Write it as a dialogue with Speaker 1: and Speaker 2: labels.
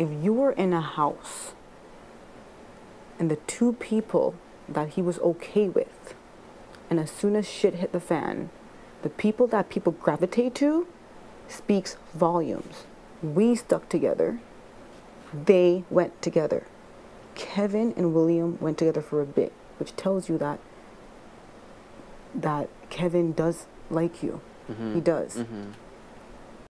Speaker 1: if you were in a house and the two people that he was okay with, and as soon as shit hit the fan, the people that people gravitate to speaks volumes. We stuck together. They went together. Kevin and William went together for a bit, which tells you that that Kevin does like you. Mm-hmm. He does. Mm-hmm.